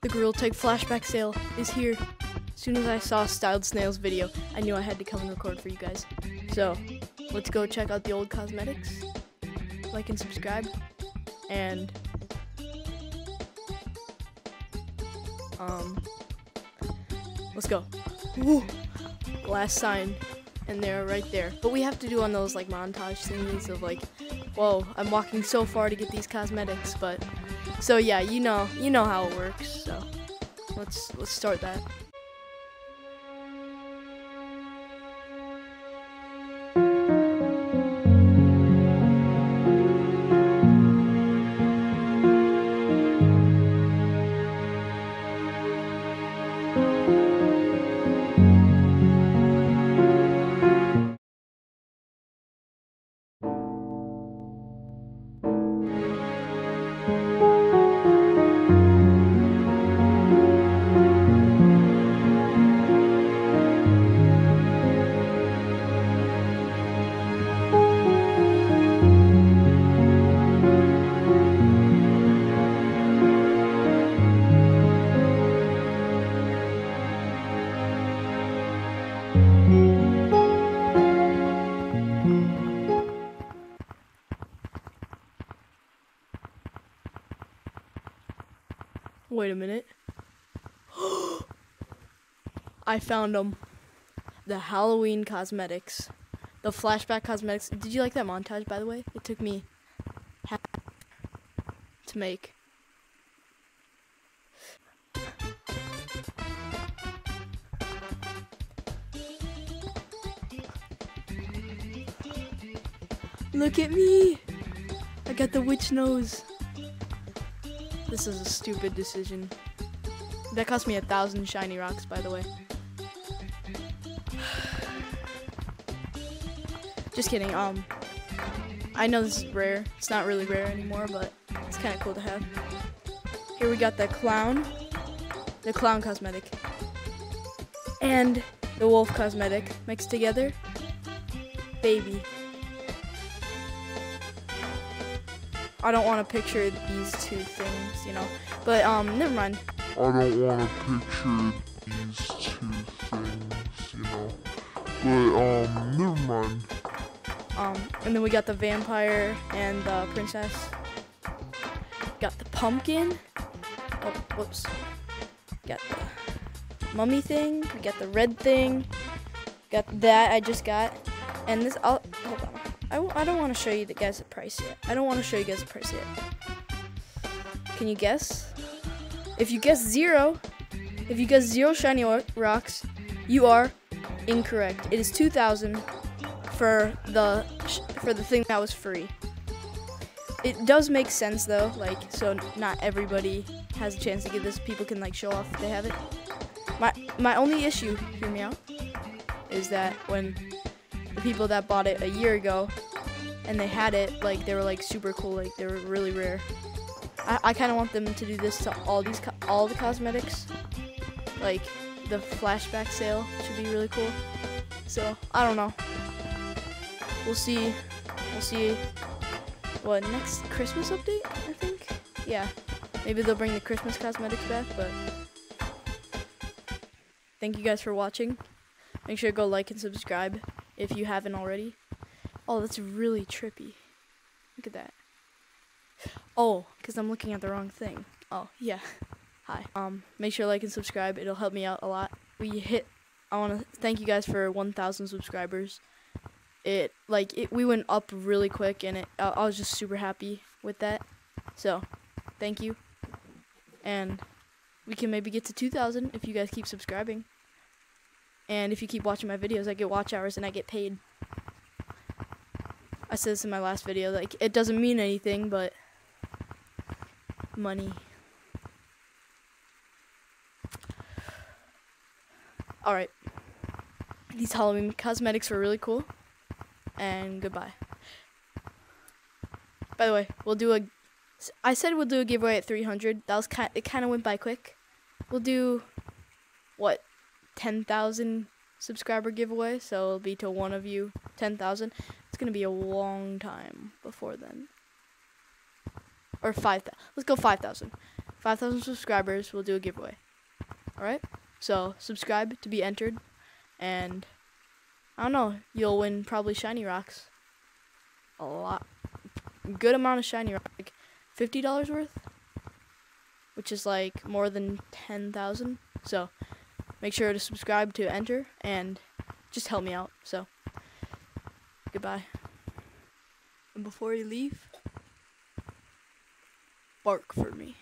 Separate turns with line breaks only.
The Gorilla Tag flashback sale is here. As soon as I saw Styled Snail's video, I knew I had to come and record for you guys. So, let's go check out the old cosmetics. Like and subscribe. And um let's go. Woo. Last sign and they're right there. But we have to do on those like montage thingies of like, whoa, I'm walking so far to get these cosmetics, but so yeah, you know, you know how it works. So let's let's start that. Wait a minute. I found them. The Halloween cosmetics. The flashback cosmetics. Did you like that montage, by the way? It took me to make. Look at me! I got the witch nose. This is a stupid decision. That cost me a thousand shiny rocks, by the way. Just kidding. Um, I know this is rare. It's not really rare anymore, but it's kind of cool to have. Here we got the clown, the clown cosmetic, and the wolf cosmetic mixed together. Baby. I don't want to picture these two things, you know. But um, never mind.
I don't want to picture these two things, you know. But um, never mind.
Um, and then we got the vampire and the princess. Got the pumpkin. Oh, whoops. Got the mummy thing. We got the red thing. Got that I just got. And this, I'll, hold on. I don't want to show you the guys the price yet. I don't want to show you guys the price yet. Can you guess? If you guess zero, if you guess zero shiny rocks, you are incorrect. It is 2,000 for the for the thing that was free. It does make sense though, like so not everybody has a chance to get this. People can like show off if they have it. My my only issue, hear me out, is that when the people that bought it a year ago and they had it, like they were like super cool, like they were really rare. I, I kind of want them to do this to all these all the cosmetics. Like the flashback sale should be really cool. So I don't know. We'll see. We'll see. What next Christmas update? I think. Yeah. Maybe they'll bring the Christmas cosmetics back, but thank you guys for watching. Make sure to go like and subscribe if you haven't already. Oh, that's really trippy. Look at that. Oh, because I'm looking at the wrong thing. Oh, yeah. Hi. Um, make sure like and subscribe. It'll help me out a lot. We hit. I want to thank you guys for 1,000 subscribers. It like it. We went up really quick, and it. I I was just super happy with that. So, thank you. And we can maybe get to 2,000 if you guys keep subscribing. And if you keep watching my videos, I get watch hours and I get paid. I said this in my last video. Like it doesn't mean anything, but money. All right. These Halloween cosmetics were really cool. And goodbye. By the way, we'll do a. I said we'll do a giveaway at 300. That was kind. It kind of went by quick. We'll do, what, 10,000 subscriber giveaway. So it'll be to one of you 10,000. It's gonna be a long time before then. Or five. thou- Let's go 5,000. 5,000 subscribers, we'll do a giveaway. Alright? So, subscribe to be entered. And, I don't know, you'll win probably shiny rocks. A lot. Good amount of shiny rocks. Like $50 worth. Which is like more than 10,000. So, make sure to subscribe to enter. And just help me out. So, goodbye. And before you leave, bark for me.